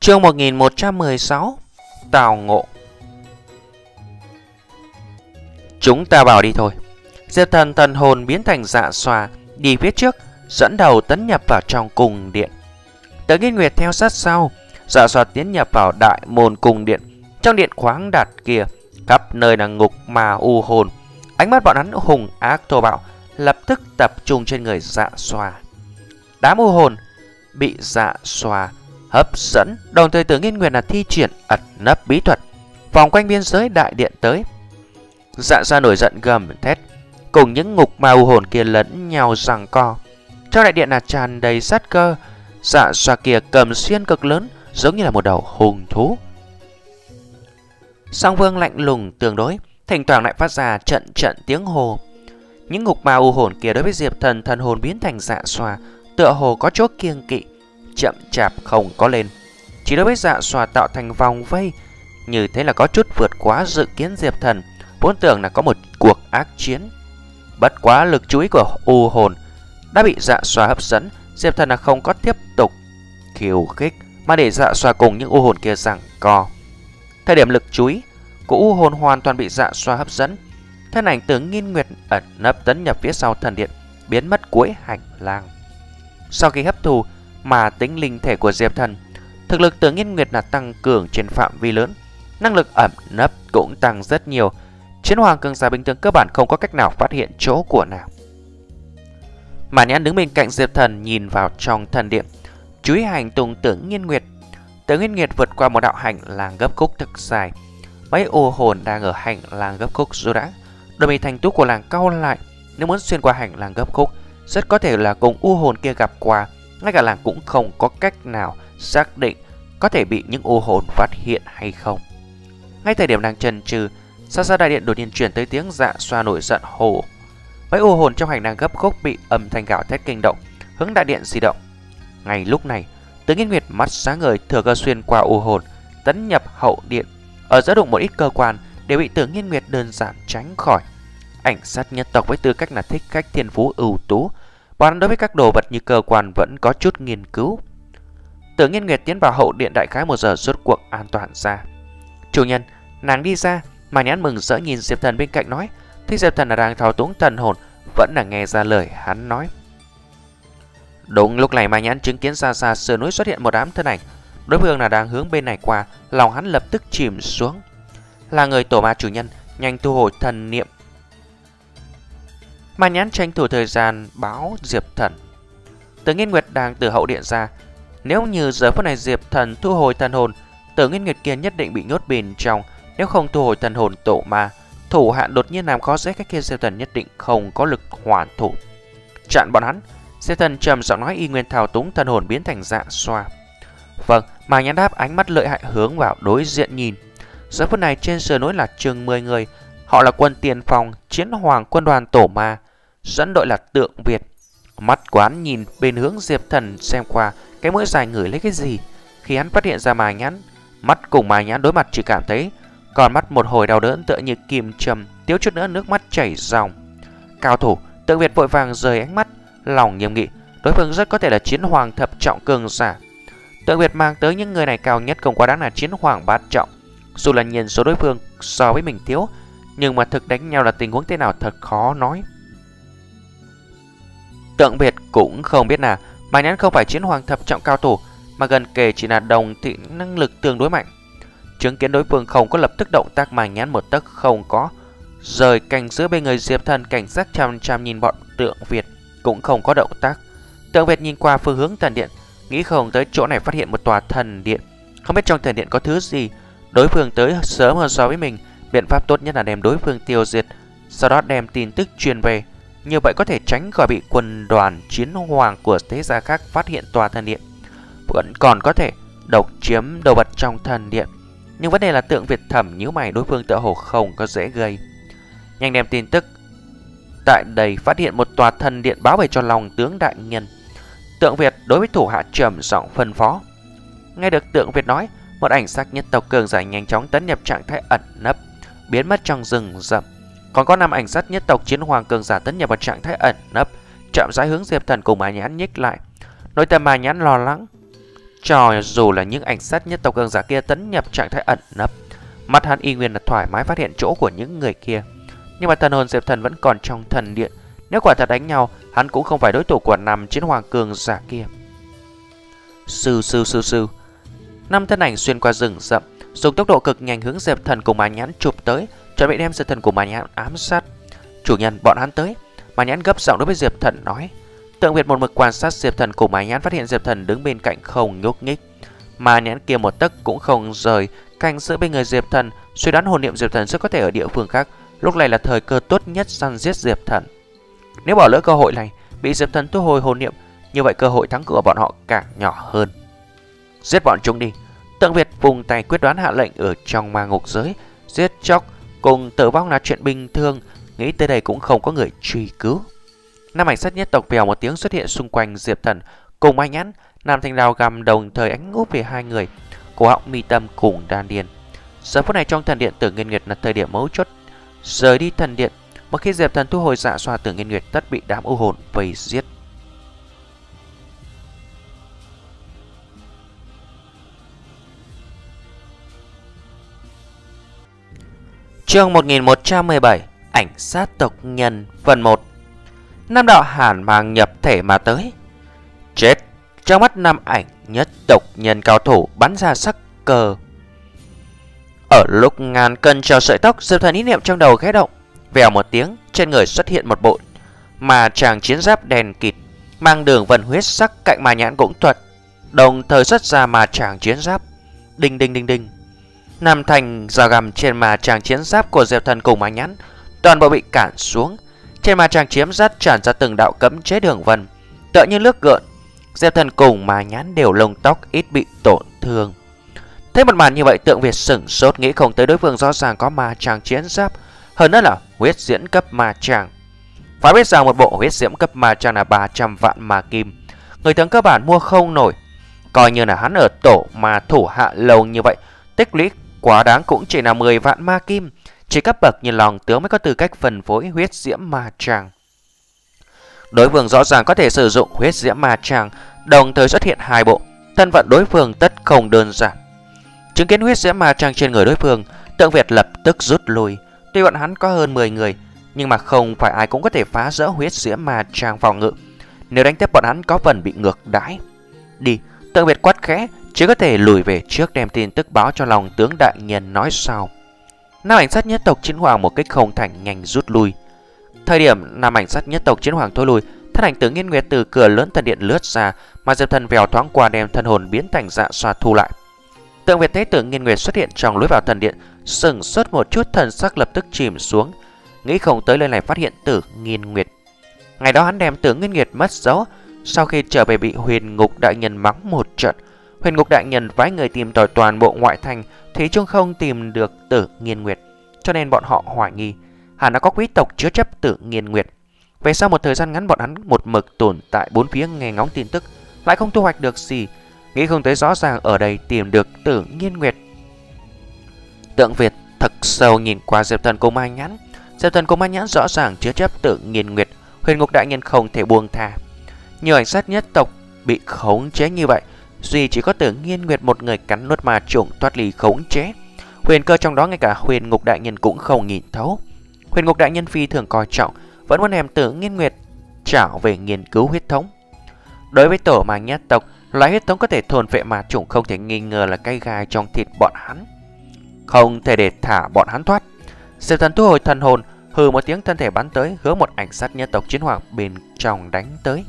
Chương 1116 Tào Ngộ. Chúng ta vào đi thôi. Diệp thần thần hồn biến thành dạ xòa Đi phía trước, Dẫn đầu tấn nhập vào trong cung điện. Tớ nghiên nguyệt theo sát sau Dạ xòa tiến nhập vào đại môn cung điện. Trong điện khoáng đạt kia, Khắp nơi là ngục mà u hồn. Ánh mắt bọn hắn hùng ác thô bạo, Lập tức tập trung trên người dạ xòa Đám u hồn Bị dạ xòa hấp dẫn. Đồng thời tử nghiên nguyệt là thi triển ẩn nấp bí thuật. Vòng quanh biên giới đại điện tới. Dạ ra nổi giận gầm thét. Cùng những ngục ma u hồn kia lẫn nhau rằng co. Trong đại điện là tràn đầy sát cơ. Dạ xoa kia cầm xuyên cực lớn, Giống như là một đầu hùng thú. Song vương lạnh lùng tương đối, Thỉnh thoảng lại phát ra trận trận tiếng hồ. Những ngục ma u hồn kia đối với Diệp Thần thần hồn biến thành dạ xoa Tựa hồ có chỗ kiêng kỵ. Chậm chạp không có lên. Chỉ đối với dạ xòa tạo thành vòng vây, Như thế là có chút vượt quá dự kiến Diệp Thần. Vốn tưởng là có một cuộc ác chiến. Bất quá lực chú ý của u hồn Đã bị dạ xòa hấp dẫn, Diệp Thần là không có tiếp tục khiêu khích, Mà để dạ xòa cùng những u hồn kia rằng co. Thời điểm lực chú ý của u hồn hoàn toàn bị dạ xòa hấp dẫn, Thân ảnh tướng nghiên nguyệt ẩn nấp tấn nhập phía sau thần điện, Biến mất cuối hành lang. Sau khi hấp thù mà tính linh thể của Diệp Thần, Thực lực tướng Yên nguyệt là tăng cường trên phạm vi lớn, Năng lực ẩn nấp cũng tăng rất nhiều. Chiến hoàng cường giả bình thường cơ bản không có cách nào phát hiện chỗ của nào Mà nhãn đứng bên cạnh Diệp Thần nhìn vào trong thần điện, Chú ý hành tung tưởng nghiên nguyệt. Tưởng nghiên nguyệt vượt qua một đạo hành làng gấp khúc thực dài. Mấy ô hồn đang ở hành làng gấp khúc dù đã. Đôi mi thành tú của làng cao lại. Nếu muốn xuyên qua hành làng gấp khúc, Rất có thể là cùng u hồn kia gặp qua. Ngay cả làng cũng không có cách nào xác định Có thể bị những u hồn phát hiện hay không. Ngay thời điểm đang chần chừ Xa xa đại điện đột nhiên chuyển tới tiếng dạ xoa nổi giận hồ Mấy u hồn trong hành đang gấp khúc bị âm thanh gạo thét kinh động, Hướng đại điện di động. Ngay lúc này Tướng Nghiên Nguyệt mắt sáng ngời thừa cơ xuyên qua u hồn, Tấn nhập hậu điện. Ở giữa đụng một ít cơ quan Đều bị tướng Nghiên Nguyệt đơn giản tránh khỏi. Ảnh sát nhân tộc với tư cách là thích khách thiên phú ưu tú Bọn đối với các đồ vật như cơ quan vẫn có chút nghiên cứu. Tử Nghiên Nguyệt tiến vào hậu điện đại khái một giờ rốt cuộc an toàn ra. Chủ nhân, nàng đi ra mà nhãn mừng rỡ nhìn Diệp Thần bên cạnh nói Thấy Diệp Thần là đang thao túng thần hồn Vẫn là nghe ra lời hắn nói. Đúng lúc này mà nhãn chứng kiến xa xa sườn núi xuất hiện một đám thân ảnh. Đối phương là đang hướng bên này qua Lòng hắn lập tức chìm xuống. Là người tổ ma chủ nhân Nhanh thu hồi thần niệm mà nhãn tranh thủ thời gian báo Diệp Thần Tử Nghiên Nguyệt đang từ hậu điện ra Nếu như giờ phút này Diệp Thần thu hồi thần hồn Tử Nghiên Nguyệt kia nhất định bị nhốt bên trong nếu không thu hồi thần hồn tổ ma, thủ hạn đột nhiên làm khó dễ các kia siêu thần nhất định không có lực hoàn thủ. Chặn bọn hắn, siêu thần trầm giọng nói y nguyên thao túng thần hồn biến thành dạ xoa. Vâng, mà nhãn đáp ánh mắt lợi hại hướng vào đối diện nhìn. Giờ phút này trên sườn núi là chừng 10 người, họ là quân tiền phòng, chiến hoàng quân đoàn tổ ma, dẫn đội là tượng Việt. Mắt quán nhìn bên hướng Diệp Thần xem qua cái mũi dài ngửi lấy cái gì. Khi hắn phát hiện ra mài nhãn, mắt cùng mài nhãn đối mặt chỉ cảm thấy còn mắt một hồi đau đớn tựa như kim châm Thiếu chút nữa nước mắt chảy ròng. Cao thủ Tượng Việt vội vàng rời ánh mắt Lòng nghiêm nghị. Đối phương rất có thể là chiến hoàng thập trọng cường giả. Tượng Việt mang tới những người này cao nhất không quá đáng là chiến hoàng bát trọng. Dù là nhìn số đối phương so với mình thiếu Nhưng mà thực đánh nhau là tình huống thế nào thật khó nói. Tượng Việt cũng không biết nào Mà Nhãn không phải chiến hoàng thập trọng cao thủ, Mà gần kề chỉ là đồng thị năng lực tương đối mạnh. Chứng kiến đối phương không có lập tức động tác mà Nhãn một tấc không có, Rời cành giữa bên người Diệp Thần cảnh giác chăm chăm nhìn bọn tượng Việt Cũng không có động tác. Tượng Việt nhìn qua phương hướng thần điện, Nghĩ không tới chỗ này phát hiện một tòa thần điện. Không biết trong thần điện có thứ gì, Đối phương tới sớm hơn so với mình. Biện pháp tốt nhất là đem đối phương tiêu diệt, Sau đó đem tin tức truyền về. Như vậy có thể tránh khỏi bị quân đoàn chiến hoàng của thế gia khác phát hiện tòa thần điện Vẫn còn có thể độc chiếm đồ vật trong thần điện nhưng vấn đề là tượng Việt thẩm nhíu mày đối phương tựa hồ không có dễ gây. Nhanh đem tin tức. Tại đây phát hiện một tòa thần điện báo về cho lòng tướng đại nhân. Tượng Việt đối với thủ hạ trầm giọng phân phó. Nghe được tượng Việt nói, một ảnh sắc nhất tộc cường giả nhanh chóng tấn nhập trạng thái ẩn nấp, biến mất trong rừng rậm. Còn có năm ảnh sát nhất tộc chiến hoàng cường giả tấn nhập vào trạng thái ẩn nấp, chạm rãi hướng Diệp Thần cùng Mà Nhãn nhích lại. Nội tâm Mà Nhãn lo lắng, Cho dù là những ảnh sát nhất tộc cường giả kia tấn nhập trạng thái ẩn nấp, mắt hắn y nguyên là thoải mái phát hiện chỗ của những người kia. Nhưng mà thần hồn Diệp Thần vẫn còn trong thần điện. Nếu quả thật đánh nhau, hắn cũng không phải đối thủ của năm chiến hoàng cường giả kia. Sư sư sư sư. Năm thân ảnh xuyên qua rừng rậm, dùng tốc độ cực nhanh hướng Diệp Thần cùng Mà Nhãn chụp tới, chuẩn bị đem Diệp Thần của Mà Nhãn ám sát. Chủ nhân, bọn hắn tới. Mà Nhãn gấp giọng đối với Diệp Thần nói. Tượng Việt một mực quan sát Diệp Thần cùng Mà Nhãn phát hiện Diệp Thần đứng bên cạnh không nhúc nhích. Mà Nhãn kia một tấc cũng không rời, canh giữ bên người Diệp Thần, suy đoán hồn niệm Diệp Thần rất có thể ở địa phương khác. Lúc này là thời cơ tốt nhất săn giết Diệp Thần. Nếu bỏ lỡ cơ hội này, bị Diệp Thần thu hồi hồn niệm, như vậy cơ hội thắng của bọn họ càng nhỏ hơn. Giết bọn chúng đi. Tượng Việt vùng tay quyết đoán hạ lệnh ở trong ma ngục giới, giết chóc cùng tử vong là chuyện bình thường, nghĩ tới đây cũng không có người truy cứu. năm ảnh sát nhất tộc vèo một tiếng xuất hiện xung quanh Diệp Thần, cùng anh Nhãn, Nam Thanh Đào gầm đồng thời ánh úp về hai người, cổ họng mi tâm cùng đan điền. Giờ phút này trong thần điện Tử Nghiên Nguyệt là thời điểm mấu chốt, rời đi thần điện, một khi Diệp Thần thu hồi dạ xoa Tử Nghiên Nguyệt tất bị đám u hồn vây giết. Chương 1117 Ảnh sát tộc nhân, Phần 1 Nam đạo hàn mang nhập thể mà tới. Chết, Trong mắt nam ảnh, nhất tộc nhân cao thủ bắn ra sắc cờ Ở lúc ngàn cân treo sợi tóc Diệp thần ý niệm trong đầu ghé động, Vèo một tiếng, Trên người xuất hiện một bộ Mà chàng chiến giáp đèn kịt, Mang đường vần huyết sắc cạnh mà nhãn cũng thuật, Đồng thời xuất ra mà chàng chiến giáp. Đinh đinh đinh đinh. Nam thành giò gầm trên mà chàng chiến giáp của Diệp thần cùng mà nhãn Toàn bộ bị cản xuống. Trên mà chàng chiếm giáp tràn ra từng đạo cấm chế đường vân, Tựa như nước gợn. Diệp thần cùng mà nhãn đều lông tóc ít bị tổn thương. Thấy một màn như vậy, tượng Việt sửng sốt, nghĩ không tới đối phương rõ ràng có ma chàng chiến giáp, Hơn nữa là huyết diễn cấp ma chàng. Phải biết rằng một bộ huyết diễm cấp ma chàng là 300 vạn ma kim. Người thường cơ bản mua không nổi. Coi như là hắn ở tổ mà thủ hạ lâu như vậy, Tích lũy quá đáng cũng chỉ là 10 vạn ma kim chỉ cấp bậc như lòng tướng mới có tư cách phân phối huyết diễm ma tràng. Đối phương rõ ràng có thể sử dụng huyết diễm ma tràng, đồng thời xuất hiện hai bộ, thân phận đối phương tất không đơn giản. Chứng kiến huyết diễm ma tràng trên người đối phương, tượng Việt lập tức rút lui. Tuy bọn hắn có hơn 10 người, nhưng mà không phải ai cũng có thể phá rỡ huyết diễm ma tràng phòng ngự. Nếu đánh tiếp bọn hắn có phần bị ngược đãi. Đi, tượng Việt quát khẽ, chỉ có thể lùi về trước đem tin tức báo cho lòng tướng đại nhân nói sau. Nam ảnh sát nhất tộc chiến hoàng một cách không thành nhanh rút lui. Thời điểm Nam ảnh sát nhất tộc chiến hoàng thôi lui, thân ảnh tướng Nghiên Nguyệt từ cửa lớn thần điện lướt ra, mà Diệp Thần vèo thoáng qua đem thân hồn biến thành dạ xoa thu lại. Tượng Việt thấy tưởng Nghiên Nguyệt xuất hiện trong lối vào thần điện, sừng sốt một chút thần sắc lập tức chìm xuống, nghĩ không tới lời này phát hiện Tử Nghiên Nguyệt. Ngày đó hắn đem Tưởng Nghiên Nguyệt mất dấu, sau khi trở về bị Huyền Ngục đại nhân mắng một trận, Huyền Ngục đại nhân phái người tìm tỏi toàn bộ ngoại thành Thế chung không tìm được tử nghiên nguyệt, Cho nên bọn họ hoài nghi. Hẳn đã có quý tộc chứa chấp tử nghiên nguyệt. Về sau một thời gian ngắn, bọn hắn một mực tồn tại bốn phía nghe ngóng tin tức, Lại không thu hoạch được gì. Nghĩ không thấy rõ ràng ở đây tìm được tử nghiên nguyệt. Tượng Việt thật sâu nhìn qua Diệp Thần công Mai Nhãn. Diệp Thần công Mai Nhãn rõ ràng chứa chấp tử nghiên nguyệt. Huyền ngục đại nhân không thể buông tha. Nhiều ảnh sát nhất tộc bị khống chế như vậy Duy chỉ có tưởng nghiên nguyệt một người cắn nuốt ma trùng thoát ly khống chế. Huyền cơ trong đó ngay cả huyền ngục đại nhân cũng không nhìn thấu. Huyền ngục đại nhân phi thường coi trọng, vẫn muốn em tử nghiên nguyệt trảo về nghiên cứu huyết thống. Đối với tổ mà nhất tộc, loại huyết thống có thể thôn vệ ma chủng không thể nghi ngờ là cây gai trong thịt bọn hắn. Không thể để thả bọn hắn thoát. Sự thần thu hồi thần hồn, hừ một tiếng thân thể bắn tới, hướng một ảnh sát nhân tộc chiến hoàng bên trong đánh tới.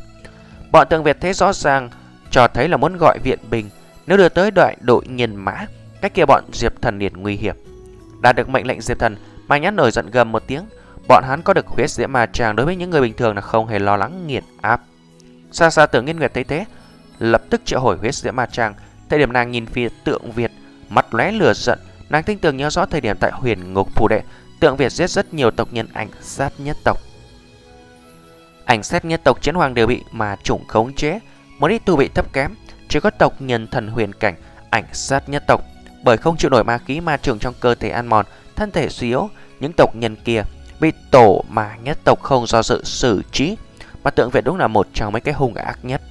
Bọn tường Việt thấy rõ ràng cho thấy là muốn gọi viện binh, nếu đưa tới đoạn đội nhân mã, cách kia bọn diệp thần liền nguy hiểm. Đã được mệnh lệnh diệp thần mai nhát nổi giận gầm một tiếng, bọn hắn có được huyết diễm mà chàng đối với những người bình thường là không hề lo lắng, nghiền áp. Xa xa tưởng nghiên nguyệt thấy thế, lập tức triệu hồi huyết diễm ma trang thời điểm nàng nhìn phía tượng việt, mặt lóe lửa giận. Nàng tinh tường nhớ rõ thời điểm tại huyền ngục phủ đệ, tượng việt giết rất nhiều tộc nhân, ảnh sát nhất tộc. Ảnh sát nhất tộc chiến hoàng đều bị mà chủng khống chế một ít tu vị thấp kém, chỉ có tộc nhân thần huyền cảnh, ảnh sát nhất tộc. Bởi không chịu nổi ma khí ma trường trong cơ thể ăn mòn, thân thể suy yếu, những tộc nhân kia bị tổ mà nhất tộc không do sự xử trí. Mà tượng Việt đúng là một trong mấy cái hung ác nhất.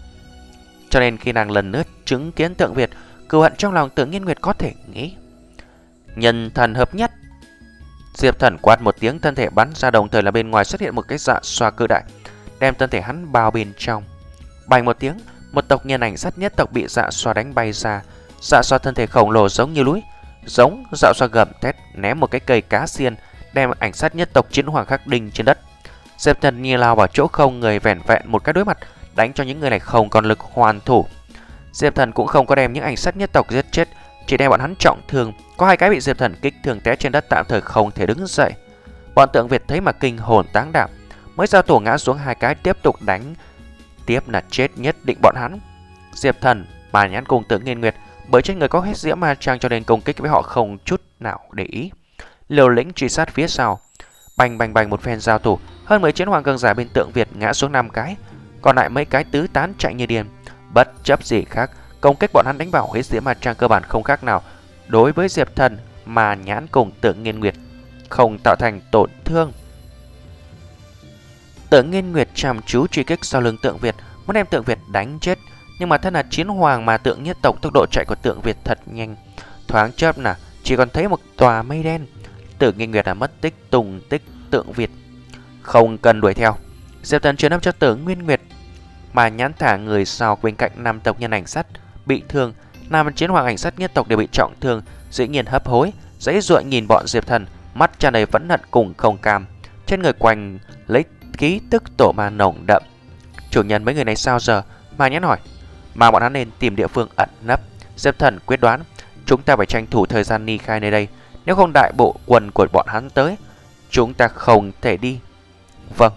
Cho nên khi nàng lần nữa chứng kiến tượng Việt, cựu hận trong lòng tượng nghiên nguyệt có thể nghĩ. Nhân thần hợp nhất. Diệp thần quát một tiếng thân thể bắn ra đồng thời là bên ngoài xuất hiện một cái dạ xoa cự đại, đem thân thể hắn bao bên trong. Bành một tiếng, một tộc nhân ảnh sắt nhất tộc bị dạ xoa đánh bay ra. Dạ xoa thân thể khổng lồ giống như núi, giống dạ xoa gầm thét ném một cái cây cá xiên đem ảnh sát nhất tộc chiến hoàng khắc đinh trên đất. Diệp thần như lao vào chỗ không người vẻn vẹn một cái đối mặt đánh cho những người này không còn lực hoàn thủ. Diệp Thần cũng không có đem những ảnh sát nhất tộc giết chết, chỉ đem bọn hắn trọng thương. Có hai cái bị Diệp Thần kích thường té trên đất tạm thời không thể đứng dậy. Bọn tượng Việt thấy mà kinh hồn táng đảm, mới giao tổ ngã xuống hai cái tiếp tục đánh. Tiếp là chết nhất định bọn hắn. Diệp Thần mà nhãn cùng tượng nghiên nguyệt bởi trên người có hết diễm ma trang cho nên công kích với họ không chút nào để ý. Liều lĩnh truy sát phía sau, bành bành bành một phen giao thủ, hơn mấy chiến hoàng cường giả bên tượng Việt ngã xuống năm cái, còn lại mấy cái tứ tán chạy như điên. Bất chấp gì khác, công kích bọn hắn đánh vào hết diễm ma trang cơ bản không khác nào đối với Diệp Thần mà nhãn cùng tượng nghiên nguyệt không tạo thành tổn thương. Tượng nghiên nguyệt chăm chú truy kích sau lưng tượng Việt, muốn đem tượng Việt đánh chết, nhưng mà thân là chiến hoàng mà tượng nhất tộc tốc độ chạy của tượng Việt thật nhanh. Thoáng chớp nè, chỉ còn thấy một tòa mây đen. Tượng nghiên nguyệt là mất tích tùng tích tượng Việt, không cần đuổi theo. Diệp Thần truyền âm cho tướng Nguyên Nguyệt mà nhãn thả người sau bên cạnh năm tộc nhân ảnh sắt bị thương, năm chiến hoàng ảnh sắt nhất tộc đều bị trọng thương, dĩ nhiên hấp hối, dãy ruộng nhìn bọn Diệp Thần, mắt tràn đầy vẫn hận cùng không cam, trên người quanh lấy khí tức tổ ma nồng đậm. Chủ nhân mấy người này sao giờ? Mà nhãn hỏi, mà bọn hắn nên tìm địa phương ẩn nấp. Diệp Thần quyết đoán, chúng ta phải tranh thủ thời gian ni khai nơi đây, nếu không đại bộ quần của bọn hắn tới, chúng ta không thể đi. Vâng.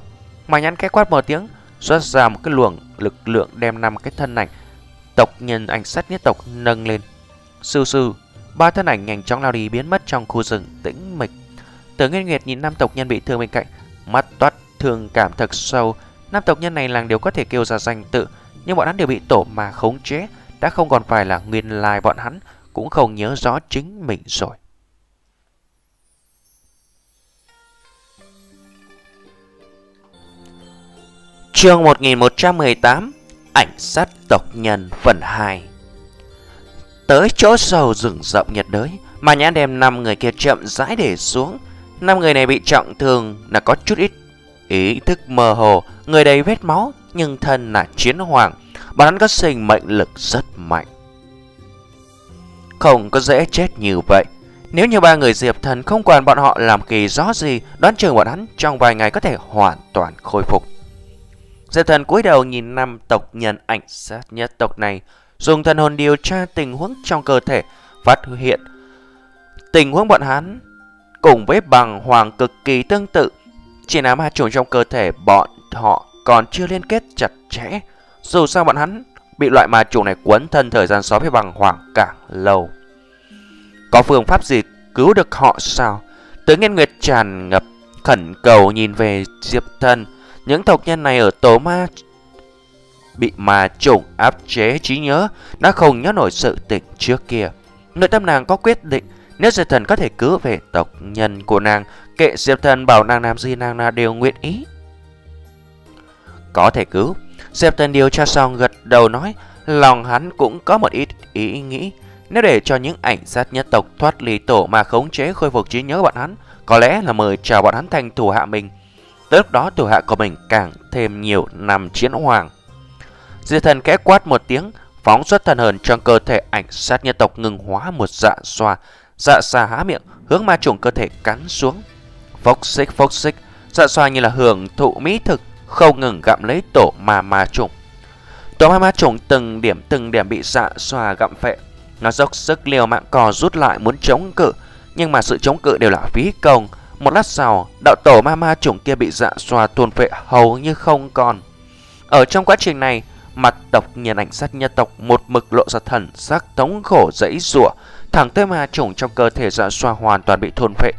Mà nhắn khẽ quát một tiếng, xuất ra một cái luồng lực lượng đem năm cái thân ảnh tộc nhân ảnh sát nhất tộc nâng lên. Sư sư, ba thân ảnh nhanh chóng lao đi biến mất trong khu rừng tĩnh mịch. Tử Nguyên Nguyệt nhìn năm tộc nhân bị thương bên cạnh, mắt toát thương cảm thật sâu. Năm tộc nhân này làng đều có thể kêu ra danh tự, nhưng bọn hắn đều bị tổ mà khống chế, đã không còn phải là nguyên lai bọn hắn, cũng không nhớ rõ chính mình rồi. Chương 1118 Ảnh sát tộc nhân phần 2 Tới chỗ sâu rừng rậm nhiệt đới Mà nhãn đem 5 người kia chậm rãi để xuống 5 người này bị trọng thương là có chút ít Ý thức mơ hồ Người đầy vết máu Nhưng thân là chiến hoàng. Bọn hắn có sinh mệnh lực rất mạnh. Không có dễ chết như vậy. Nếu như ba người diệp thần không quản bọn họ làm kỳ gió gì Đoán chừng bọn hắn trong vài ngày có thể hoàn toàn khôi phục. Diệp thần cúi đầu nhìn năm tộc nhân ảnh sát nhất tộc này, dùng thần hồn điều tra tình huống trong cơ thể, phát hiện tình huống bọn hắn cùng với bằng hoàng cực kỳ tương tự. Chỉ là ma trùng trong cơ thể bọn họ còn chưa liên kết chặt chẽ. Dù sao bọn hắn bị loại ma trùng này quấn thân thời gian xóa với bằng hoàng càng lâu. Có phương pháp gì cứu được họ sao? Tướng Nghiên Nguyệt tràn ngập khẩn cầu nhìn về Diệp Thần những tộc nhân này ở tổ ma bị ma trùng áp chế trí nhớ đã không nhớ nổi sự tình trước kia. Nội tâm nàng có quyết định nếu Diệp Thần có thể cứu về tộc nhân của nàng, kệ Diệp Thần bảo nàng làm gì nàng là đều nguyện ý. Có thể cứu. Diệp Thần điều tra xong gật đầu nói, lòng hắn cũng có một ít ý nghĩ. Nếu để cho những ảnh sát nhất tộc thoát ly tổ mà khống chế khôi phục trí nhớ bọn hắn, có lẽ là mời chào bọn hắn thành thủ hạ mình. Tới lúc đó thủ hạ của mình càng thêm nhiều năm chiến hoàng. diệp thần kẽ quát một tiếng, phóng xuất thần hồn trong cơ thể ảnh sát nhân tộc ngừng hóa một dạ xoa. Dạ xà há miệng, hướng ma trùng cơ thể cắn xuống. Phốc xích phốc xích, dạ xoa như là hưởng thụ mỹ thực, không ngừng gặm lấy tổ ma ma trùng. Tổ ma ma trùng từng điểm từng điểm bị dạ xoa gặm phệ. Nó dốc sức liều mạng cò rút lại muốn chống cự, nhưng mà sự chống cự đều là phí công. Một lát sau, đạo tổ ma ma trùng kia bị dạ xoa tuôn phệ hầu như không còn. Ở trong quá trình này, mặt tộc nhìn ảnh sát nhân tộc một mực lộ ra thần sắc thống khổ dãy rủa thẳng tới ma trùng trong cơ thể dạ xoa hoàn toàn bị thôn phệ.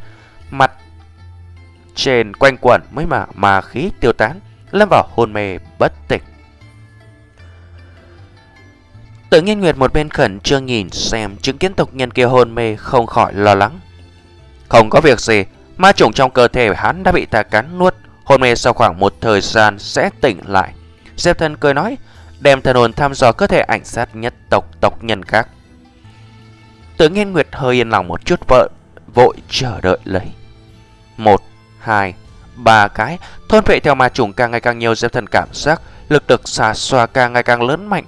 Trên quanh quẩn mới mà mà khí tiêu tán, lâm vào hôn mê bất tỉnh. Tự nhiên Nguyệt một bên khẩn trương nhìn xem chứng kiến tộc nhân kia hôn mê không khỏi lo lắng. Không có việc gì, Ma trùng trong cơ thể hắn đã bị ta cắn nuốt, hôn mê sau khoảng một thời gian sẽ tỉnh lại. Diệp thần cười nói, đem thần hồn thăm dò cơ thể ảnh sát nhất tộc tộc nhân khác. Tự nhiên Nguyệt hơi yên lòng một chút vợ, vội chờ đợi lấy. Một, hai, ba cái, thôn vệ theo ma trùng càng ngày càng nhiều Diệp Thần cảm giác lực lực xà xoa càng ngày càng lớn mạnh.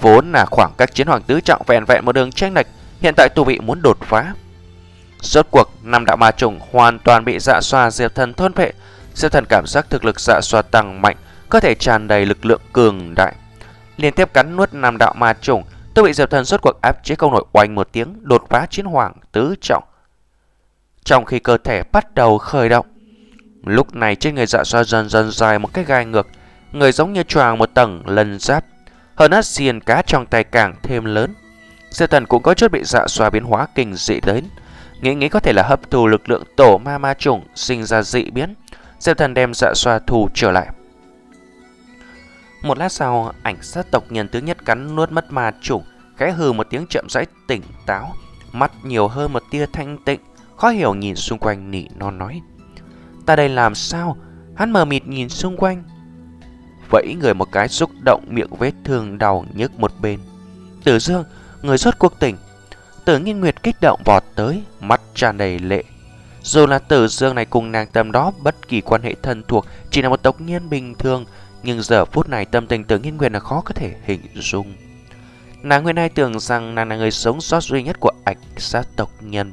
Vốn là khoảng cách chiến hoàng tứ trọng vẹn vẹn một đường tranh lệch, hiện tại tu bị muốn đột phá. Rốt cuộc, năm đạo ma trùng hoàn toàn bị dạ xoa Diệp Thần thôn vệ. Diệp Thần cảm giác thực lực dạ xoa tăng mạnh, cơ thể tràn đầy lực lượng cường đại. Liên tiếp cắn nuốt năm đạo ma trùng, tu bị Diệp Thần rốt cuộc áp chế câu nội oanh một tiếng, đột phá chiến hoàng tứ trọng. Trong khi cơ thể bắt đầu khởi động, lúc này trên người dạ xoa dần dần dài một cái gai ngược, người giống như choàng một tầng lần giáp. Hơn hết xiên cá trong tay càng thêm lớn. Diệp Thần cũng có chút bị dạ xoa biến hóa kinh dị đến. Nghĩ nghĩ có thể là hấp thu lực lượng tổ ma ma trùng sinh ra dị biến. Diệp Thần đem dạ xoa thù trở lại. Một lát sau, ảnh sát tộc nhân thứ nhất cắn nuốt mất ma trùng, khẽ hừ một tiếng chậm rãi tỉnh táo, mắt nhiều hơn một tia thanh tịnh, khó hiểu nhìn xung quanh nỉ non nói. Ta đây làm sao? Hắn mờ mịt nhìn xung quanh. Vẫy người một cái xúc động miệng vết thương đau nhức một bên. Tử Dương, người rốt cuộc tỉnh. Tử Nghiên Nguyệt kích động vọt tới, mắt tràn đầy lệ. Dù là Tử Dương này cùng nàng tâm đó bất kỳ quan hệ thân thuộc, chỉ là một tộc nhân bình thường, nhưng giờ phút này tâm tình Tử Nghiên Nguyệt là khó có thể hình dung. Nàng nguyên nay tưởng rằng nàng là người sống sót duy nhất của ảnh sát tộc nhân.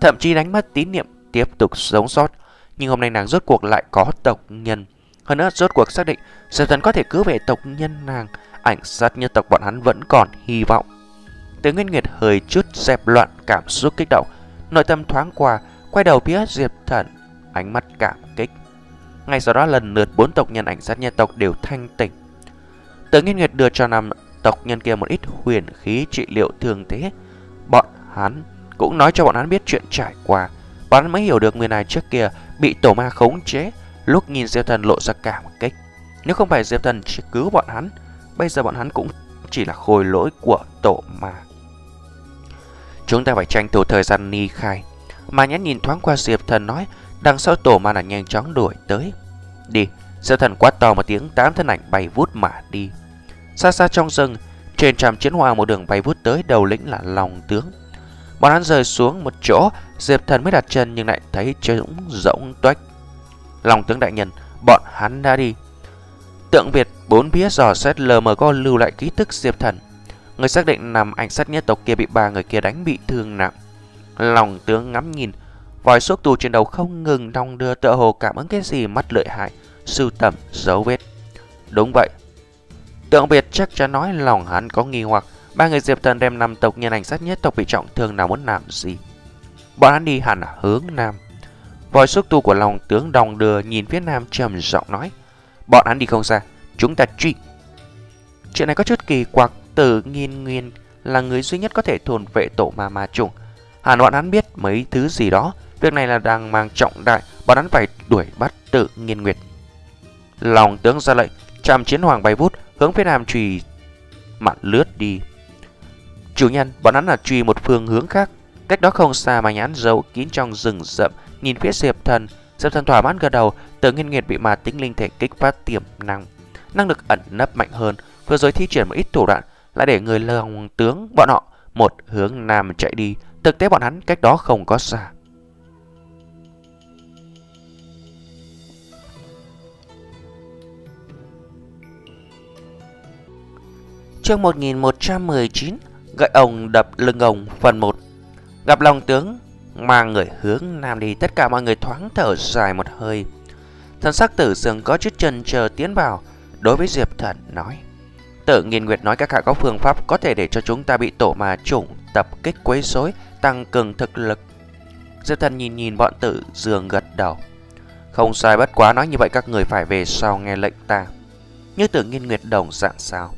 Thậm chí đánh mất tín niệm tiếp tục sống sót, nhưng hôm nay nàng rốt cuộc lại có tộc nhân. Hơn nữa, rốt cuộc xác định diệp thần có thể cứu về tộc nhân nàng. Ảnh sát nhân tộc bọn hắn vẫn còn hy vọng. Từ Nguyên Nguyệt hơi chút dẹp loạn, cảm xúc kích động. Nội tâm thoáng qua, Quay đầu phía Diệp Thần. Ánh mắt cảm kích. Ngay sau đó lần lượt bốn tộc nhân ảnh sát nhân tộc đều thanh tỉnh. Từ Nguyên Nguyệt đưa cho năm tộc nhân kia một ít huyền khí trị liệu thường thế. Bọn hắn cũng nói cho bọn hắn biết chuyện trải qua hắn mới hiểu được người này trước kia bị tổ ma khống chế. Lúc nhìn Diệp Thần lộ ra cảm kích Nếu không phải Diệp Thần chỉ cứu bọn hắn, Bây giờ bọn hắn cũng chỉ là khôi lỗi của tổ ma. Chúng ta phải tranh thủ thời gian ni khai. Mà nhãn nhìn thoáng qua Diệp Thần nói, Đằng sau tổ ma là nhanh chóng đuổi tới. Đi, Diệp Thần quát to một tiếng, Tám thân ảnh bay vút mà đi. Xa xa trong rừng, Trên trạm chiến hoàng một đường bay vút tới, Đầu lĩnh là lòng tướng. Bọn hắn rơi xuống một chỗ Diệp Thần mới đặt chân nhưng lại thấy trống rỗng toách Lòng tướng đại nhân, bọn hắn đã đi. Tượng Việt bốn phía dò xét lờ mờ có lưu lại ký tức Diệp Thần. Người xác định nằm ảnh sát nhất tộc kia bị ba người kia đánh bị thương nặng. Lòng tướng ngắm nhìn, vòi suốt tù trên đầu không ngừng đong đưa tựa hồ cảm ứng cái gì mắt lợi hại, sưu tầm dấu vết. Đúng vậy. Tượng Việt chắc chắn nói lòng hắn có nghi hoặc ba người Diệp Thần đem năm tộc nhân ảnh sát nhất tộc bị trọng thương nào muốn làm gì. Bọn hắn đi hẳn hướng nam. Vòi xúc tu của lòng tướng đồng đưa nhìn phía nam trầm giọng nói. Bọn hắn đi không xa, chúng ta truy. Chuyện này có chút kỳ quặc, tử nghiên nguyên là người duy nhất có thể thồn vệ tổ ma ma trùng. Hẳn bọn hắn biết mấy thứ gì đó, việc này là đang mang trọng đại, bọn hắn phải đuổi bắt tự nghiên nguyệt. Lòng tướng ra lệnh, trăm chiến hoàng bay vút, hướng phía nam truy mặn lướt đi. Chủ nhân, bọn hắn là truy một phương hướng khác, cách đó không xa mà nhãn dấu kín trong rừng rậm, Nhìn phía Diệp Thần, Diệp Thần thỏa mãn gật đầu, tự nghiên nghiệt bị mà tính linh thể kích phát tiềm năng. Năng lực ẩn nấp mạnh hơn, vừa rồi thi triển một ít thủ đoạn, lại để người lòng tướng bọn họ một hướng nam chạy đi, thực tế bọn hắn cách đó không có xa. Chương 1119 Gậy ông đập lưng ông phần 1 Gặp lòng tướng mang người hướng nam đi, tất cả mọi người thoáng thở dài một hơi. Thần sắc tử dường có chút chân chờ tiến vào, đối với diệp thần nói, tự nghiên nguyệt nói các hạ có phương pháp có thể để cho chúng ta bị tổ mà chủng tập kích quấy rối, tăng cường thực lực. Diệp thần nhìn nhìn bọn tử dường gật đầu. Không sai, bất quá nói như vậy các người phải về sau nghe lệnh ta. Như tự nghiên nguyệt đồng dạng sao?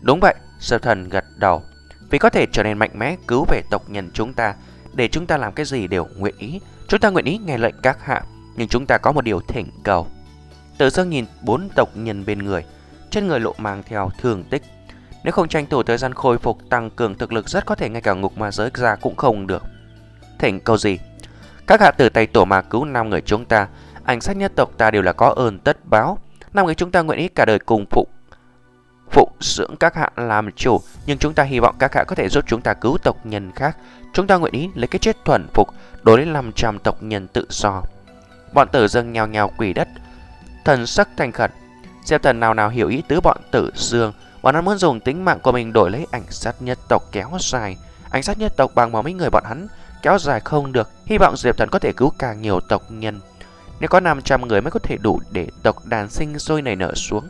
Đúng vậy, diệp thần gật đầu vì có thể trở nên mạnh mẽ cứu về tộc nhân chúng ta để chúng ta làm cái gì đều nguyện ý. Chúng ta nguyện ý nghe lệnh các hạ, nhưng chúng ta có một điều thỉnh cầu. Tự dương nhìn bốn tộc nhân bên người, trên người lộ mang theo thương tích. Nếu không tranh thủ thời gian khôi phục tăng cường thực lực rất có thể ngay cả ngục ma giới ra cũng không được. Thỉnh cầu gì? Các hạ từ tay tổ mà cứu năm người chúng ta, ảnh sát nhất tộc ta đều là có ơn tất báo. Năm người chúng ta nguyện ý cả đời cùng phụ phụ dưỡng các hạ làm chủ, nhưng chúng ta hy vọng các hạ có thể giúp chúng ta cứu tộc nhân khác. Chúng ta nguyện ý lấy cái chết thuần phục đối với 500 tộc nhân tự do. Bọn tử dương nhào nhào quỷ đất, thần sắc thành khẩn. Diệp thần nào nào hiểu ý tứ bọn tử dương, bọn hắn muốn dùng tính mạng của mình đổi lấy ảnh sát nhất tộc kéo dài. Ảnh sát nhất tộc bằng máu mấy người bọn hắn kéo dài không được, hy vọng Diệp thần có thể cứu càng nhiều tộc nhân. Nếu có 500 người mới có thể đủ để tộc đàn sinh sôi nảy nở xuống.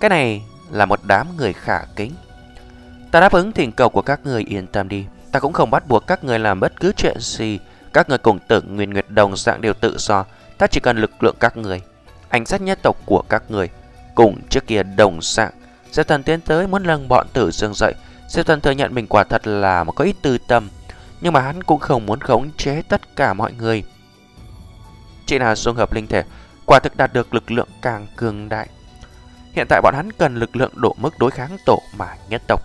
Cái này là một đám người khả kính. Ta đáp ứng thỉnh cầu của các người, yên tâm đi. Ta cũng không bắt buộc các người làm bất cứ chuyện gì. Các người cùng tưởng Nguyên Nguyệt Đồng dạng đều tự do. Ta chỉ cần lực lượng các người. Ánh sát nhất tộc của các người. Cùng trước kia đồng dạng. Diệp thần tiến tới muốn lâng bọn tử dương dậy. Diệp thần thừa nhận mình quả thật là một có ít tư tâm. Nhưng mà hắn cũng không muốn khống chế tất cả mọi người. Chỉ là dung hợp linh thể. Quả thực đạt được lực lượng càng cường đại. Hiện tại bọn hắn cần lực lượng độ mức đối kháng tổ mà nhất tộc.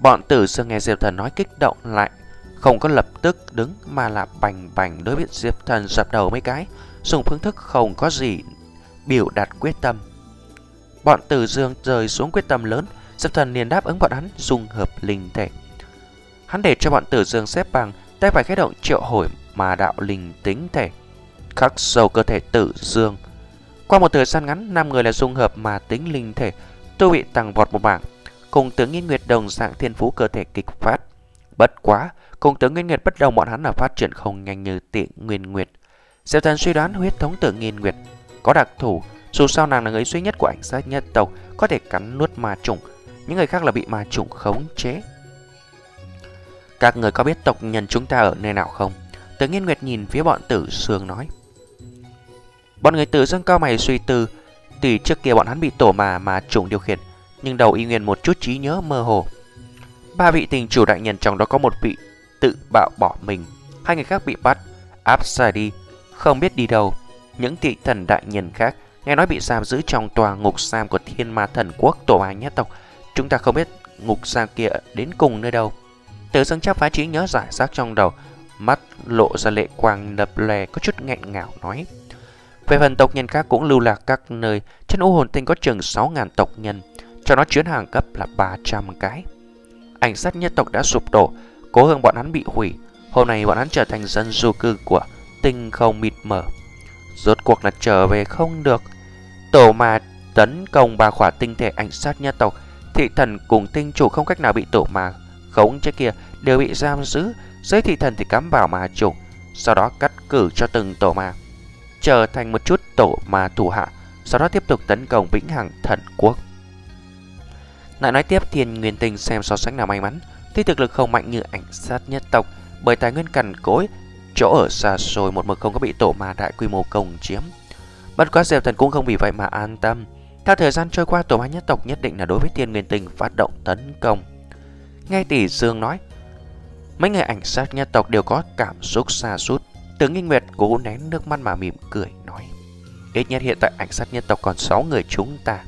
Bọn tử dương nghe Diệp Thần nói kích động lại, không có lập tức đứng mà là bành bành đối với Diệp Thần dập đầu mấy cái, dùng phương thức không có gì biểu đạt quyết tâm. Bọn tử dương rời xuống quyết tâm lớn, Diệp Thần liền đáp ứng bọn hắn dung hợp linh thể. Hắn để cho bọn tử dương xếp bằng, tay phải khẽ động triệu hồi mà đạo linh tính thể, khắc sâu cơ thể tử dương qua một thời gian ngắn, năm người là dung hợp mà tính linh thể, tôi bị tăng vọt một bảng. Cùng tướng Nghiên Nguyệt đồng dạng thiên phú cơ thể kịch phát. Bất quá, cùng tướng Nghiên Nguyệt bất đồng bọn hắn là phát triển không nhanh như tiện Nguyên Nguyệt. Diệp thần suy đoán huyết thống tử Nghiên Nguyệt có đặc thù, dù sao nàng là người duy nhất của ảnh sát nhất tộc có thể cắn nuốt ma trùng, những người khác là bị ma trùng khống chế. Các người có biết tộc nhân chúng ta ở nơi nào không? Tướng Nghiên Nguyệt nhìn phía bọn tử sương nói. Bọn người tự dâng cao mày suy tư. Tỷ trước kia bọn hắn bị tổ mà mà trùng điều khiển, Nhưng đầu y nguyên một chút trí nhớ mơ hồ. Ba vị tình chủ đại nhân trong đó có một vị tự bạo bỏ mình. Hai người khác bị bắt, Áp xa đi, Không biết đi đâu. Những thị thần đại nhân khác, Nghe nói bị giam giữ trong tòa ngục giam của thiên ma thần quốc tổ ma nhất tộc. Chúng ta không biết ngục giam kia đến cùng nơi đâu. Tử dâng chắp phá trí nhớ giải rác trong đầu. Mắt lộ ra lệ quang lập lè, có chút nghẹn ngào nói về phần tộc nhân khác cũng lưu lạc các nơi, trên u hồn tinh có chừng 6.000 tộc nhân, cho nó chuyến hàng cấp là 300 cái. Ảnh sát nhất tộc đã sụp đổ, cố hương bọn hắn bị hủy, hôm nay bọn hắn trở thành dân du cư của tinh không mịt mờ. Rốt cuộc là trở về không được. Tổ mà tấn công ba khỏa tinh thể ảnh sát nhất tộc, thị thần cùng tinh chủ không cách nào bị tổ mà khống chế kia đều bị giam giữ, giới thị thần thì cắm vào mà chủ, sau đó cắt cử cho từng tổ mà trở thành một chút tổ mà thủ hạ, sau đó tiếp tục tấn công Vĩnh Hằng Thần Quốc. Lại nói tiếp Thiên Nguyên Tinh xem so sánh nào may mắn, tuy thực lực không mạnh như ảnh sát nhất tộc, bởi tài nguyên cằn cối, chỗ ở xa xôi một mực không có bị tổ mà đại quy mô công chiếm. Bất quá Diệp Thần cũng không vì vậy mà an tâm. Theo thời gian trôi qua, tổ ma nhất tộc nhất định là đối với Thiên Nguyên Tinh phát động tấn công. Nghe Tỷ Dương nói, mấy người ảnh sát nhất tộc đều có cảm xúc xa sút Tướng Nghinh Nguyệt cố nén nước mắt mà mỉm cười, nói, Ít nhất hiện tại ảnh sát nhân tộc còn 6 người chúng ta.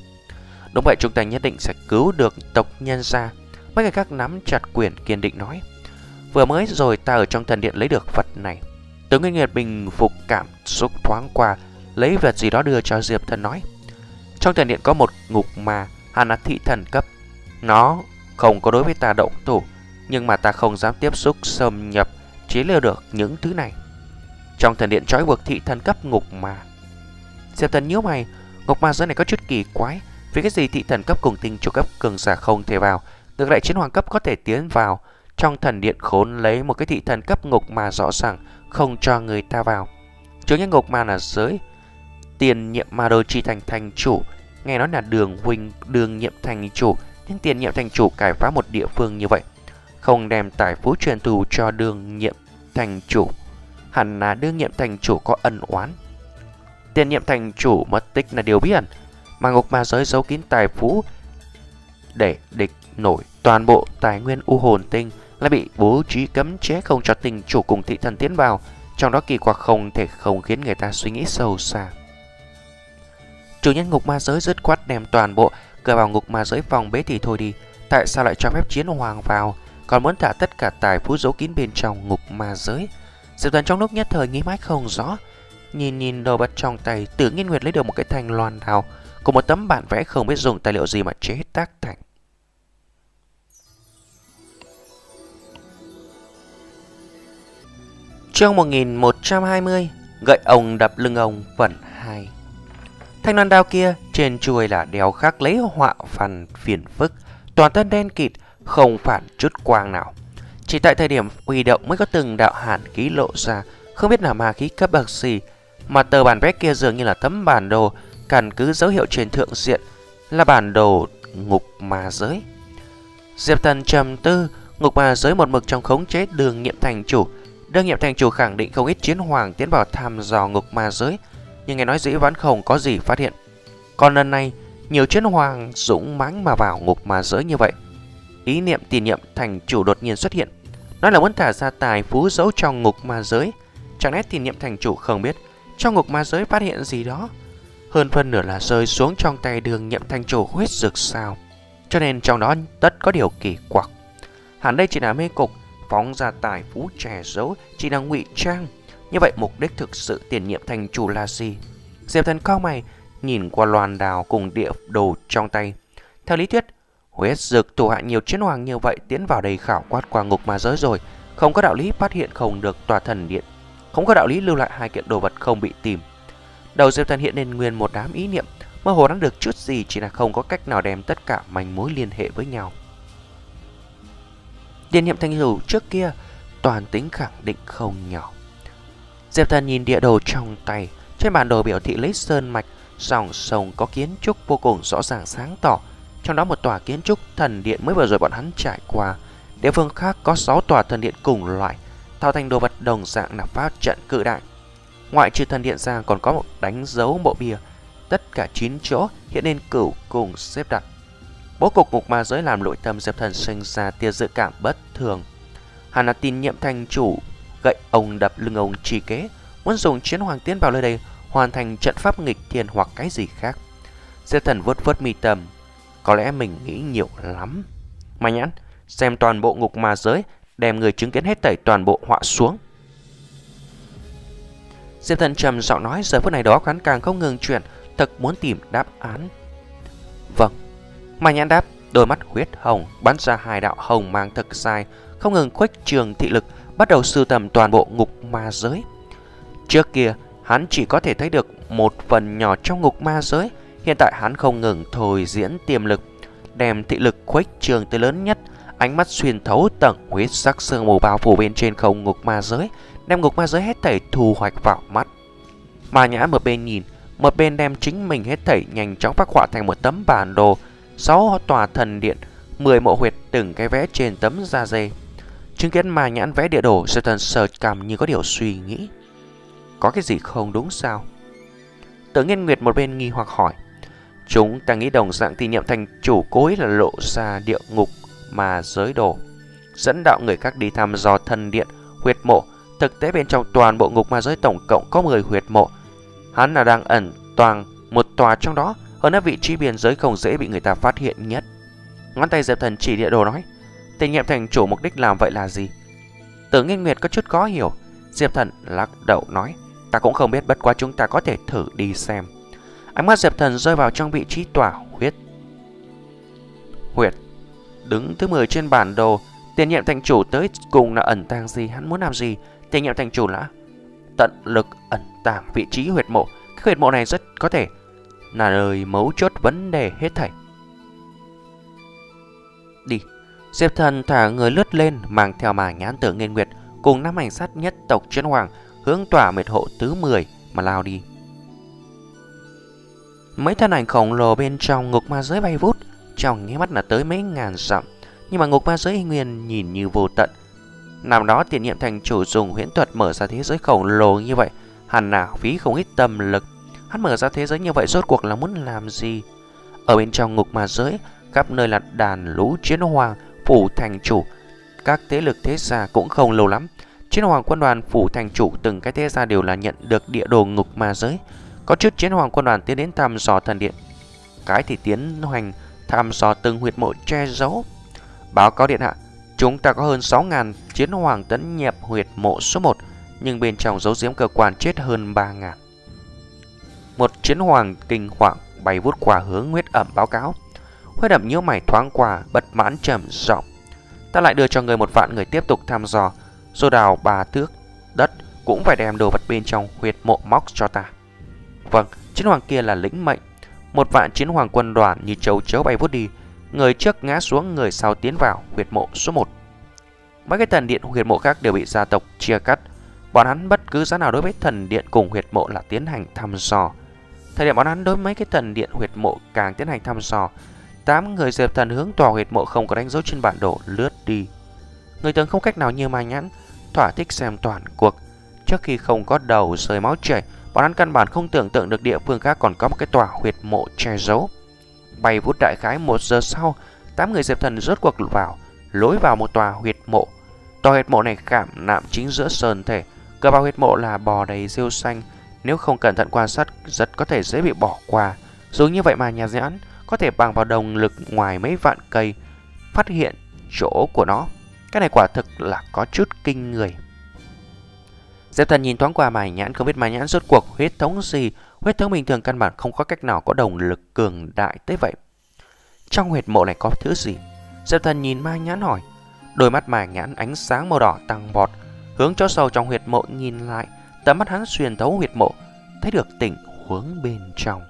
Đúng vậy, chúng ta nhất định sẽ cứu được tộc nhân ra. Mấy người khác nắm chặt quyền kiên định nói, Vừa mới rồi ta ở trong thần điện lấy được vật này. Tướng Nghinh Nguyệt bình phục cảm xúc thoáng qua, Lấy vật gì đó đưa cho Diệp Thần nói, Trong thần điện có một ngục mà Hàn là thị thần cấp. Nó không có đối với ta động thủ, Nhưng mà ta không dám tiếp xúc xâm nhập Chế lừa được những thứ này trong thần điện trói buộc thị thần cấp ngục mà Diệp thần nhíu mày, Ngục ma giới này có chút kỳ quái. Vì cái gì thị thần cấp cùng tinh chủ cấp cường giả không thể vào, Ngược lại chiến hoàng cấp có thể tiến vào. Trong thần điện khốn lấy một cái thị thần cấp ngục mà rõ ràng Không cho người ta vào. Chủ nhân ngục ma là giới, Tiền nhiệm ma đôi chi thành thành chủ. Nghe nói là đường huynh, đường nhiệm thành chủ. Nhưng tiền nhiệm thành chủ cải phá một địa phương như vậy, Không đem tài phú truyền thù cho đường nhiệm thành chủ hẳn là đương nhiệm thành chủ có ân oán. Tiền nhiệm thành chủ mất tích là điều bí ẩn, mà ngục ma giới giấu kín tài phú để địch nổi toàn bộ tài nguyên u hồn tinh lại bị bố trí cấm chế không cho tình chủ cùng thị thần tiến vào, trong đó kỳ quặc không thể không khiến người ta suy nghĩ sâu xa. Chủ nhân ngục ma giới dứt khoát đem toàn bộ cửa vào ngục ma giới phòng bế thì thôi đi, tại sao lại cho phép chiến hoàng vào, còn muốn thả tất cả tài phú giấu kín bên trong ngục ma giới? Diệp toàn trong lúc nhất thời nghĩ mãi không rõ, Nhìn nhìn đồ vật trong tay Tử Nghiên Nguyệt lấy được một cái thanh loan đào cùng một tấm bản vẽ không biết dùng tài liệu gì mà chế tác thành. Chương 1120 Gậy ông đập lưng ông phần 2 Thanh loan đao kia trên chuôi là đeo khắc lấy họa phần phiền phức, Toàn thân đen kịt, không phản chút quang nào chỉ tại thời điểm huy động mới có từng đạo hàn khí lộ ra Không biết là ma khí cấp bậc gì Mà tờ bản vẽ kia dường như là tấm bản đồ Căn cứ dấu hiệu trên thượng diện Là bản đồ ngục ma giới Diệp Thần trầm tư Ngục ma giới một mực trong khống chế đường nghiệm thành chủ Đương nghiệm thành chủ khẳng định không ít chiến hoàng tiến vào thăm dò ngục ma giới, nhưng nghe nói dĩ vẫn không có gì phát hiện. Còn lần này, nhiều chiến hoàng dũng mãnh mà vào ngục ma giới như vậy. Ý niệm tỉ niệm thành chủ đột nhiên xuất hiện, nói là muốn thả ra tài phú giấu trong ngục ma giới. Chẳng lẽ tiền nhiệm thành chủ không biết trong ngục ma giới phát hiện gì đó? Hơn phân nửa là rơi xuống trong tay đường nhiệm thành chủ huyết dược sao. Cho nên trong đó tất có điều kỳ quặc. Hẳn đây chỉ là mê cục phóng ra tài phú trẻ giấu chỉ là ngụy trang. Như vậy mục đích thực sự tiền nhiệm thành chủ là gì? Diệp thần cao mày, nhìn qua loàn đào cùng địa đồ trong tay. Theo lý thuyết, huyết dực thủ hạ nhiều chiến hoàng như vậy tiến vào đây khảo quát qua ngục ma giới rồi. Không có đạo lý phát hiện không được tòa thần điện. Không có đạo lý lưu lại hai kiện đồ vật không bị tìm. Đầu Diệp thần hiện lên nguyên một đám ý niệm, mơ hồ đang được chút gì chỉ là không có cách nào đem tất cả manh mối liên hệ với nhau. Tiền nhiệm thanh hữu trước kia toàn tính khẳng định không nhỏ. Diệp Thần nhìn địa đồ trong tay, trên bản đồ biểu thị lấy sơn mạch, dòng sông có kiến trúc vô cùng rõ ràng sáng tỏ. Trong đó một tòa kiến trúc thần điện mới vừa rồi bọn hắn trải qua. Địa phương khác có 6 tòa thần điện cùng loại, tạo thành đồ vật đồng dạng là pháp trận cự đại. Ngoại trừ thần điện ra còn có một đánh dấu bộ bia, tất cả 9 chỗ hiện lên cửu cùng xếp đặt. Bố cục ngục ma giới làm nội tâm Diệp Thần sinh ra tia dự cảm bất thường. Hắn là tin nhiệm thành chủ, gậy ông đập lưng ông trì kế, muốn dùng chiến hoàng tiến vào nơi đây hoàn thành trận pháp nghịch thiên hoặc cái gì khác. Diệp Thần vuốt vuốt mi tâm, có lẽ mình nghĩ nhiều lắm. Mà nhãn, xem toàn bộ ngục ma giới, đem người chứng kiến hết tẩy toàn bộ họa xuống. Diệp Thần trầm giọng nói giờ phút này đó hắn càng không ngừng chuyển, thật muốn tìm đáp án. Vâng, mà nhãn đáp, đôi mắt huyết hồng bắn ra hai đạo hồng mang thật dài, không ngừng khuếch trường thị lực, bắt đầu sưu tầm toàn bộ ngục ma giới. Trước kia, hắn chỉ có thể thấy được một phần nhỏ trong ngục ma giới, hiện tại hắn không ngừng thôi diễn tiềm lực, đem thị lực khuếch trường tới lớn nhất, ánh mắt xuyên thấu tầng huyết sắc sương mù bao phủ bên trên không ngục ma giới, đem ngục ma giới hết thảy thu hoạch vào mắt. Mà nhã một bên nhìn, một bên đem chính mình hết thảy nhanh chóng phát họa thành một tấm bản đồ, sáu tòa thần điện, 10 mộ huyệt từng cái vẽ trên tấm da dê. Chứng kiến mà nhãn vẽ địa đồ, Sở thần sờ cảm như có điều suy nghĩ. Có cái gì không đúng sao? Tự nhiên Nguyệt một bên nghi hoặc hỏi. Chúng ta nghĩ đồng dạng thì niệm thành chủ cố ý là lộ ra địa ngục mà giới đồ. Dẫn đạo người khác đi thăm dò thần điện, huyệt mộ. Thực tế bên trong toàn bộ ngục ma giới tổng cộng có 10 huyệt mộ. Hắn là đang ẩn toàn một tòa trong đó hơn nữa vị trí biên giới không dễ bị người ta phát hiện nhất. Ngón tay Diệp Thần chỉ địa đồ nói, tình nhiệm thành chủ mục đích làm vậy là gì? Tưởng Nghiên Nguyệt có chút khó hiểu, Diệp Thần lắc đầu nói, ta cũng không biết bất quá chúng ta có thể thử đi xem. Ánh mắt Diệp Thần rơi vào trong vị trí tỏa huyết. Huyệt đứng thứ 10 trên bản đồ, tiền nhiệm thành chủ tới cùng là ẩn tàng gì, hắn muốn làm gì? Tiền nhiệm thành chủ là tận lực ẩn tàng vị trí huyệt mộ. Cái huyệt mộ này rất có thể là lời mấu chốt vấn đề hết thảy. Đi, Diệp Thần thả người lướt lên mang theo mà nhãn tử nghiên nguyệt cùng năm ảnh sát nhất tộc chiến hoàng hướng tỏa mệt hộ thứ 10 mà lao đi. Mấy thân ảnh khổng lồ bên trong ngục ma giới bay vút, trong nghe mắt là tới mấy ngàn dặm, nhưng mà ngục ma giới nguyên nhìn như vô tận. Năm đó tiền nhiệm thành chủ dùng huyễn thuật mở ra thế giới khổng lồ như vậy, hẳn là phí không ít tâm lực Hắn mở ra thế giới như vậy rốt cuộc là muốn làm gì? Ở bên trong ngục ma giới, khắp nơi là đàn lũ chiến hoàng, phủ thành chủ. Các thế lực thế gia cũng không lâu lắm. Chiến hoàng quân đoàn phủ thành chủ từng cái thế gia đều là nhận được địa đồ ngục ma giới. Có chút chiến hoàng quân đoàn tiến đến thăm dò thần điện. Cái thì tiến hành thăm dò từng huyệt mộ che giấu. Báo cáo điện hạ, chúng ta có hơn 6.000 chiến hoàng tấn nhập huyệt mộ số 1, nhưng bên trong dấu giếm cơ quan chết hơn 3.000. Một chiến hoàng kinh hoàng bay vút qua hướng huyết ẩm báo cáo. Huyết ẩm nhíu mày thoáng qua, bất mãn trầm giọng. Ta lại đưa cho người một vạn người tiếp tục thăm dò, rồi đào ba thước đất cũng phải đem đồ vật bên trong huyệt mộ móc cho ta. Vâng, chiến hoàng kia là lĩnh mệnh. Một vạn chiến hoàng quân đoàn như châu chấu bay vút đi, người trước ngã xuống, người sau tiến vào huyệt mộ số 1. Mấy cái thần điện huyệt mộ khác đều bị gia tộc chia cắt. Bọn hắn bất cứ giá nào đối với thần điện cùng huyệt mộ là tiến hành thăm dò. Thời điểm bọn hắn đối mấy cái thần điện huyệt mộ càng tiến hành thăm dò. Tám người diệp thần hướng tòa huyệt mộ không có đánh dấu trên bản đồ lướt đi. Người tướng không cách nào như mai nhãn, thỏa thích xem toàn cuộc. Trước khi không có đầu rơi máu chảy, bọn hắn căn bản không tưởng tượng được địa phương khác còn có một cái tòa huyệt mộ che giấu. Bay vút đại khái một giờ sau, tám người diệp thần rốt cuộc vào, lối vào một tòa huyệt mộ. Tòa huyệt mộ này khảm nạm chính giữa sơn thể, cửa vào huyệt mộ là bò đầy rêu xanh, nếu không cẩn thận quan sát rất có thể dễ bị bỏ qua. Dù như vậy mà nhà giãn có thể bằng vào đồng lực ngoài mấy vạn cây phát hiện chỗ của nó. Cái này quả thực là có chút kinh người. Diệp thần nhìn thoáng qua mài nhãn, không biết mài nhãn rốt cuộc huyết thống gì. Huyết thống bình thường căn bản không có cách nào có động lực cường đại tới vậy. Trong huyệt mộ này có thứ gì? Diệp thần nhìn mai nhãn hỏi. Đôi mắt mài nhãn ánh sáng màu đỏ tăng vọt. Hướng cho sâu trong huyệt mộ nhìn lại. Tầm mắt hắn xuyên thấu huyệt mộ. Thấy được tình huống bên trong.